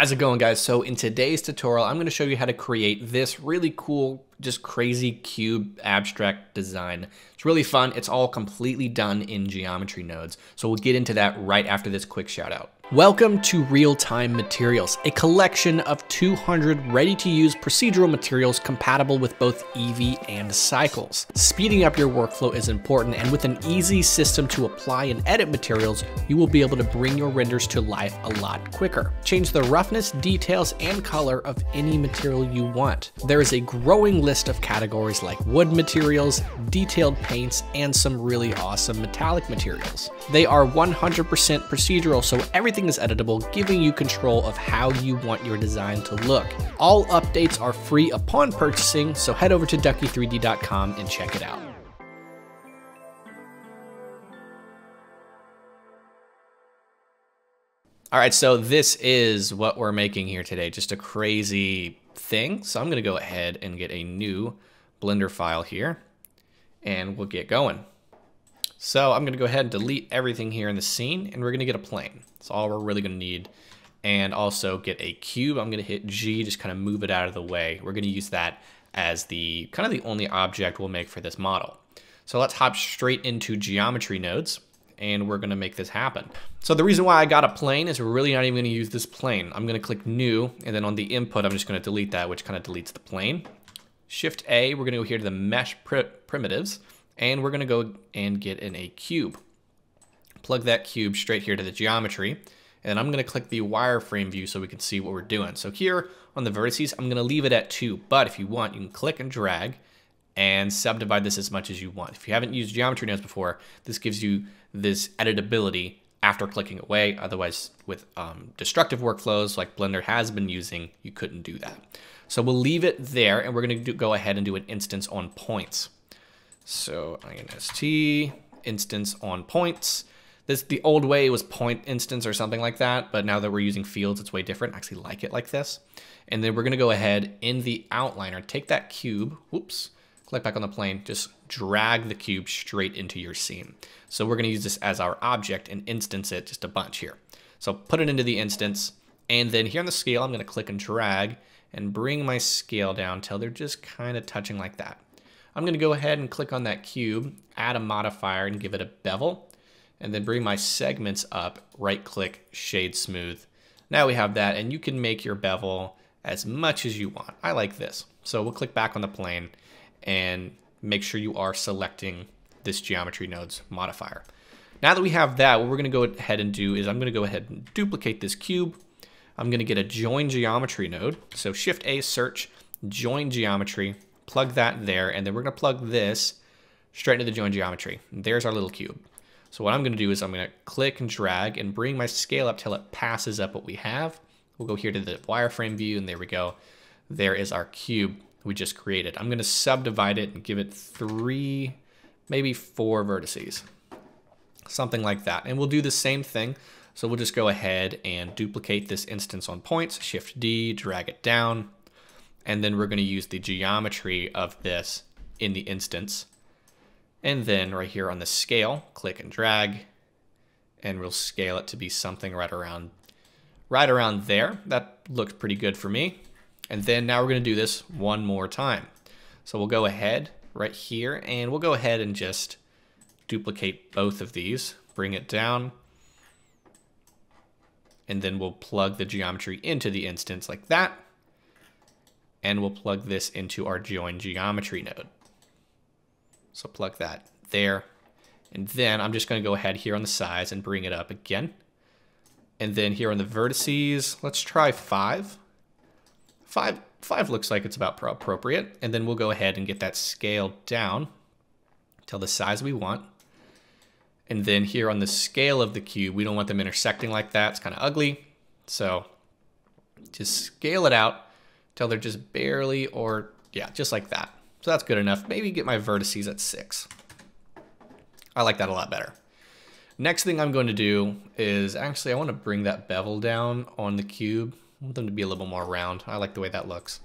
How's it going guys? So in today's tutorial, I'm gonna show you how to create this really cool, just crazy cube abstract design. It's really fun. It's all completely done in geometry nodes. So we'll get into that right after this quick shout out. Welcome to Real-Time Materials, a collection of 200 ready-to-use procedural materials compatible with both Eevee and Cycles. Speeding up your workflow is important, and with an easy system to apply and edit materials, you will be able to bring your renders to life a lot quicker. Change the roughness, details, and color of any material you want. There is a growing list of categories like wood materials, detailed paints, and some really awesome metallic materials. They are 100% procedural, so everything everything is editable, giving you control of how you want your design to look. All updates are free upon purchasing, so head over to ducky3d.com and check it out. All right, so this is what we're making here today, just a crazy thing. So I'm gonna go ahead and get a new Blender file here and we'll get going. So I'm gonna go ahead and delete everything here in the scene and we're gonna get a plane. That's all we're really gonna need. And also get a cube. I'm gonna hit G, just kind of move it out of the way. We're gonna use that as the kind of the only object we'll make for this model. So let's hop straight into geometry nodes and we're gonna make this happen. So the reason why I got a plane is we're really not even gonna use this plane. I'm gonna click new and then on the input, I'm just gonna delete that, which kind of deletes the plane. Shift A, we're gonna go here to the mesh primitives and we're gonna go and get in a cube. Plug that cube straight here to the geometry, and I'm gonna click the wireframe view so we can see what we're doing. So here on the vertices, I'm gonna leave it at two, but if you want, you can click and drag and subdivide this as much as you want. If you haven't used geometry nodes before, this gives you this editability after clicking away. Otherwise, with um, destructive workflows like Blender has been using, you couldn't do that. So we'll leave it there, and we're gonna go ahead and do an instance on points. So inst instance on points. This the old way was point instance or something like that, but now that we're using fields, it's way different. I actually like it like this. And then we're gonna go ahead in the outliner, take that cube, whoops, click back on the plane, just drag the cube straight into your scene. So we're gonna use this as our object and instance it just a bunch here. So put it into the instance, and then here on the scale, I'm gonna click and drag and bring my scale down till they're just kind of touching like that. I'm going to go ahead and click on that cube, add a modifier and give it a bevel, and then bring my segments up, right click, shade smooth. Now we have that, and you can make your bevel as much as you want. I like this. So we'll click back on the plane and make sure you are selecting this geometry nodes modifier. Now that we have that, what we're gonna go ahead and do is I'm gonna go ahead and duplicate this cube. I'm gonna get a join geometry node. So shift A search, join geometry, plug that there, and then we're gonna plug this straight into the join geometry. There's our little cube. So what I'm gonna do is I'm gonna click and drag and bring my scale up till it passes up what we have. We'll go here to the wireframe view and there we go. There is our cube we just created. I'm gonna subdivide it and give it three, maybe four vertices, something like that. And we'll do the same thing. So we'll just go ahead and duplicate this instance on points, shift D, drag it down, and then we're going to use the geometry of this in the instance. And then right here on the scale, click and drag, and we'll scale it to be something right around, right around there. That looked pretty good for me. And then now we're going to do this one more time. So we'll go ahead right here, and we'll go ahead and just duplicate both of these, bring it down, and then we'll plug the geometry into the instance like that and we'll plug this into our join geometry node. So plug that there. And then I'm just going to go ahead here on the size and bring it up again. And then here on the vertices, let's try five. Five, five looks like it's about appropriate. And then we'll go ahead and get that scaled down till the size we want. And then here on the scale of the cube, we don't want them intersecting like that. It's kind of ugly. So just scale it out till they're just barely or yeah, just like that. So that's good enough. Maybe get my vertices at six. I like that a lot better. Next thing I'm going to do is actually I want to bring that bevel down on the cube. I want them to be a little more round. I like the way that looks.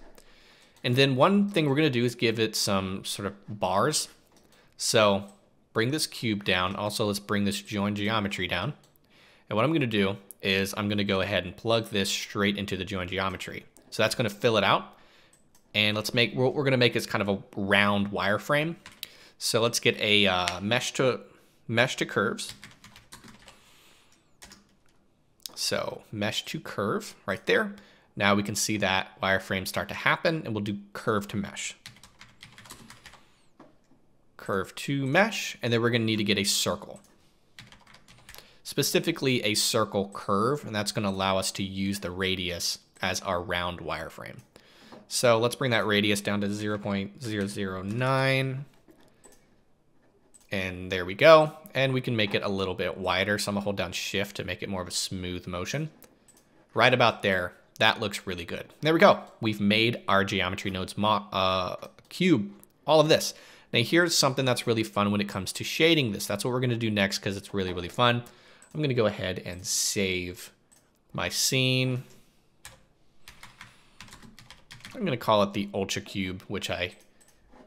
And then one thing we're going to do is give it some sort of bars. So bring this cube down. Also, let's bring this join geometry down. And what I'm going to do is I'm going to go ahead and plug this straight into the join geometry. So that's going to fill it out. And let's make, what we're going to make is kind of a round wireframe. So let's get a uh, mesh to mesh to curves. So mesh to curve right there. Now we can see that wireframe start to happen and we'll do curve to mesh. Curve to mesh, and then we're gonna need to get a circle. Specifically a circle curve, and that's gonna allow us to use the radius as our round wireframe. So let's bring that radius down to 0.009. And there we go. And we can make it a little bit wider. So I'm gonna hold down shift to make it more of a smooth motion. Right about there. That looks really good. There we go. We've made our geometry nodes uh, cube, all of this. Now here's something that's really fun when it comes to shading this. That's what we're gonna do next because it's really, really fun. I'm gonna go ahead and save my scene. I'm gonna call it the Ultra Cube, which I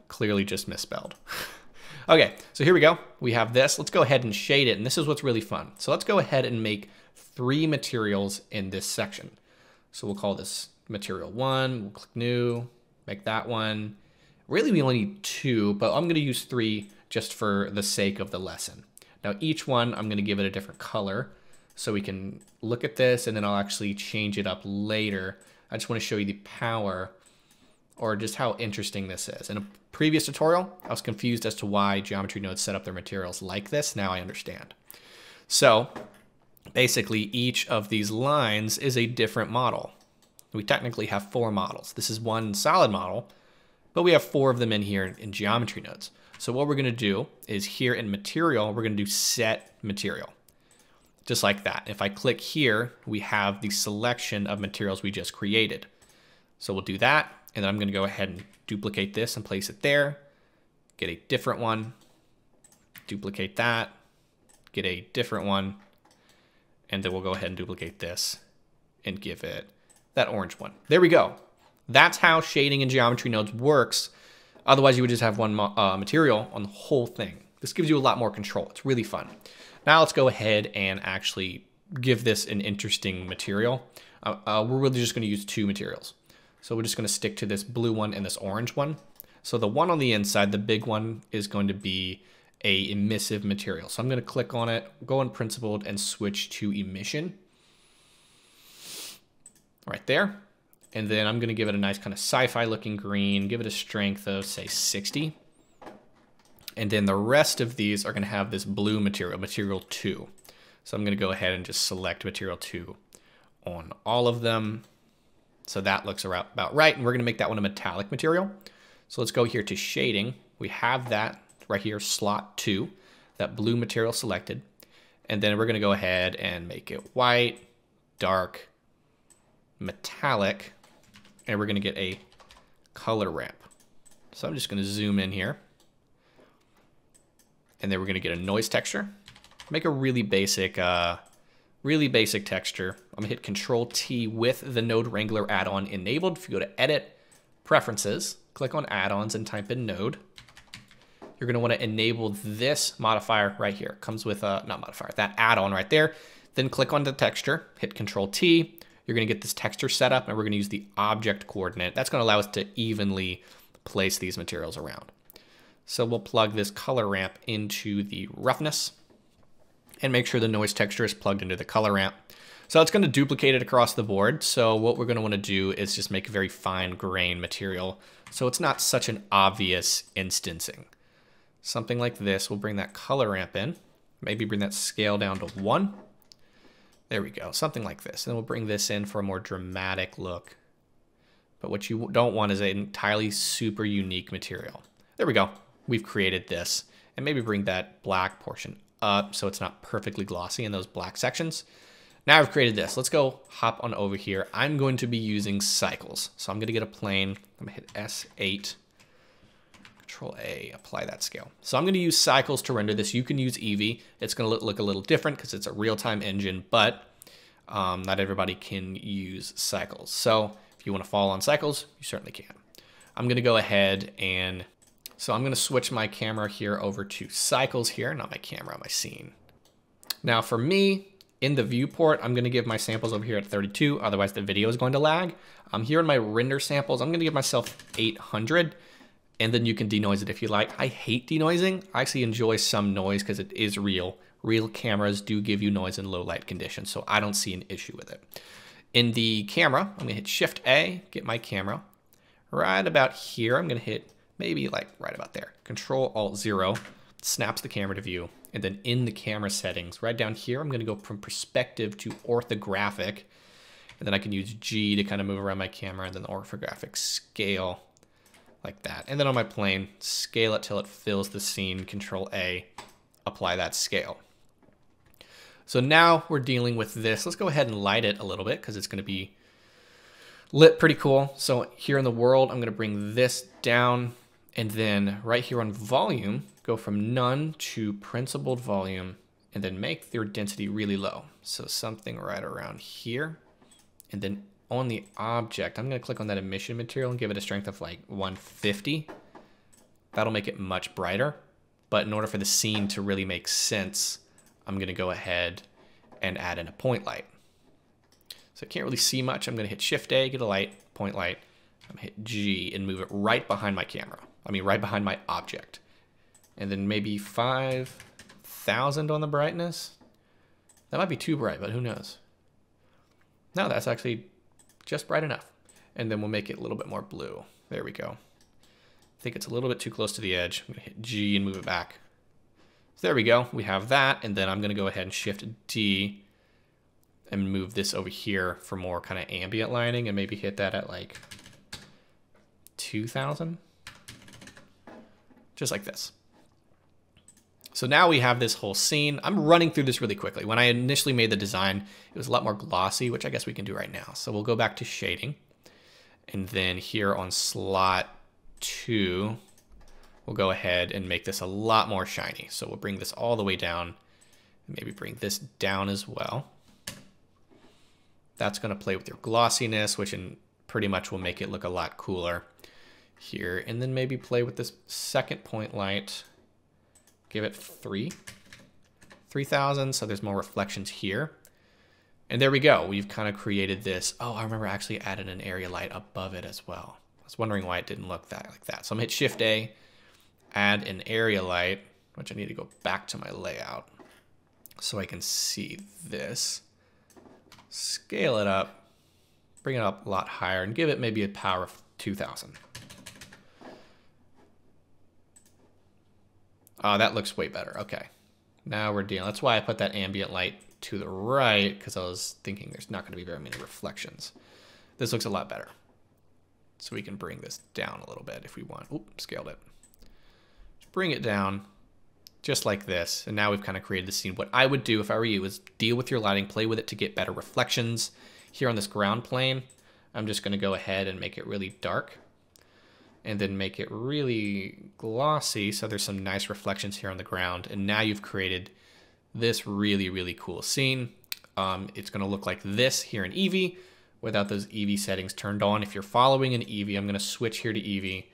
clearly just misspelled. okay, so here we go. We have this. Let's go ahead and shade it, and this is what's really fun. So let's go ahead and make three materials in this section. So we'll call this material one, we'll click new, make that one. Really, we only need two, but I'm gonna use three just for the sake of the lesson. Now each one, I'm gonna give it a different color so we can look at this and then I'll actually change it up later. I just wanna show you the power or just how interesting this is. In a previous tutorial, I was confused as to why geometry nodes set up their materials like this. Now I understand. So basically each of these lines is a different model. We technically have four models. This is one solid model, but we have four of them in here in geometry nodes. So what we're gonna do is here in material, we're gonna do set material, just like that. If I click here, we have the selection of materials we just created. So we'll do that. And then I'm gonna go ahead and duplicate this and place it there, get a different one, duplicate that, get a different one, and then we'll go ahead and duplicate this and give it that orange one. There we go. That's how shading and geometry nodes works. Otherwise, you would just have one uh, material on the whole thing. This gives you a lot more control. It's really fun. Now let's go ahead and actually give this an interesting material. Uh, uh, we're really just going to use two materials. So we're just going to stick to this blue one and this orange one. So the one on the inside, the big one, is going to be a emissive material. So I'm going to click on it, go on principled, and switch to emission. Right there. And then I'm going to give it a nice kind of sci-fi looking green, give it a strength of, say, 60. And then the rest of these are going to have this blue material, material 2. So I'm going to go ahead and just select material 2 on all of them. So that looks about right. And we're going to make that one a metallic material. So let's go here to shading. We have that right here, slot two, that blue material selected. And then we're going to go ahead and make it white, dark, metallic, and we're going to get a color ramp. So I'm just going to zoom in here. And then we're going to get a noise texture. Make a really basic uh, really basic texture. I'm gonna hit Control T with the Node Wrangler add-on enabled. If you go to Edit, Preferences, click on Add-ons and type in Node. You're gonna wanna enable this modifier right here. Comes with a, not modifier, that add-on right there. Then click on the texture, hit Control T. You're gonna get this texture set up and we're gonna use the object coordinate. That's gonna allow us to evenly place these materials around. So we'll plug this color ramp into the roughness and make sure the noise texture is plugged into the color ramp. So it's going to duplicate it across the board. So what we're going to want to do is just make a very fine grain material so it's not such an obvious instancing. Something like this, we'll bring that color ramp in, maybe bring that scale down to one. There we go, something like this. And we'll bring this in for a more dramatic look. But what you don't want is an entirely super unique material. There we go, we've created this. And maybe bring that black portion up so it's not perfectly glossy in those black sections. Now I've created this. Let's go hop on over here. I'm going to be using cycles. So I'm going to get a plane. I'm going to hit S8. Control A, apply that scale. So I'm going to use cycles to render this. You can use Eevee. It's going to look, a little different because it's a real-time engine, but um, not everybody can use cycles. So if you want to fall on cycles, you certainly can. I'm going to go ahead and so I'm going to switch my camera here over to cycles here, not my camera, my scene. Now for me, in the viewport, I'm gonna give my samples over here at 32, otherwise the video is going to lag. Um, here in my render samples, I'm gonna give myself 800, and then you can denoise it if you like. I hate denoising. I actually enjoy some noise because it is real. Real cameras do give you noise in low light conditions, so I don't see an issue with it. In the camera, I'm gonna hit Shift A, get my camera. Right about here, I'm gonna hit maybe like right about there. Control Alt Zero, snaps the camera to view. And then in the camera settings, right down here, I'm gonna go from perspective to orthographic. And then I can use G to kind of move around my camera and then the orthographic scale like that. And then on my plane, scale it till it fills the scene, Control A, apply that scale. So now we're dealing with this. Let's go ahead and light it a little bit because it's gonna be lit pretty cool. So here in the world, I'm gonna bring this down and then right here on volume, go from none to principled volume and then make their density really low. So something right around here. And then on the object, I'm gonna click on that emission material and give it a strength of like 150. That'll make it much brighter. But in order for the scene to really make sense, I'm gonna go ahead and add in a point light. So I can't really see much. I'm gonna hit Shift A, get a light, point light. I'm gonna hit G and move it right behind my camera. I mean, right behind my object. And then maybe 5,000 on the brightness. That might be too bright, but who knows? No, that's actually just bright enough. And then we'll make it a little bit more blue. There we go. I think it's a little bit too close to the edge. I'm gonna hit G and move it back. So there we go, we have that. And then I'm gonna go ahead and shift D and move this over here for more kind of ambient lighting and maybe hit that at like 2000 just like this. So now we have this whole scene. I'm running through this really quickly. When i initially made the design it was a lot more glossy which i guess we can do right now. So we'll go back to shading. And then here on slot two we'll go ahead and make this a lot more shiny. So we'll bring this all the way down maybe bring this down as well. That's going to play with your glossiness, which in pretty much will make it look a lot cooler here. And then maybe play with this second point light. Give it three, 3000, so there's more reflections here. And there we go. We've kind of created this. Oh, I remember actually added an area light above it as well. I was wondering why it didn't look that like that. So I'm gonna hit Shift A, add an area light, which I need to go back to my layout so I can see this scale it up, bring it up a lot higher, and give it maybe a power of 2000. Oh, that looks way better. Okay. Now we're dealing. That's why I put that ambient light to the right, because I was thinking there's not going to be very many reflections. This looks a lot better. So we can bring this down a little bit if we want. Oop, scaled it. Just bring it down just like this. And now we've kind of created the scene. What I would do if I were you is deal with your lighting, play with it to get better reflections. Here on this ground plane, I'm just gonna go ahead and make it really dark and then make it really glossy so there's some nice reflections here on the ground. And now you've created this really, really cool scene. Um, it's gonna look like this here in Eevee without those Eevee settings turned on. If you're following an Eevee, I'm gonna switch here to Eevee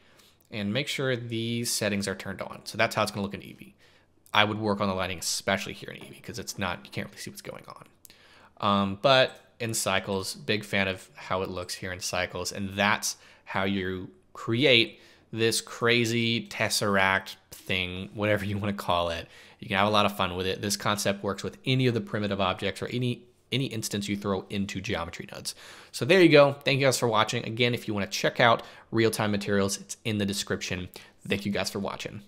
and make sure these settings are turned on. So that's how it's gonna look in Eevee. I would work on the lighting, especially here in Eevee, because it's not, you can't really see what's going on. Um, but in Cycles, big fan of how it looks here in Cycles, and that's how you create this crazy tesseract thing, whatever you want to call it. You can have a lot of fun with it. This concept works with any of the primitive objects or any any instance you throw into geometry nodes. So there you go. Thank you guys for watching. Again, if you want to check out real-time materials, it's in the description. Thank you guys for watching.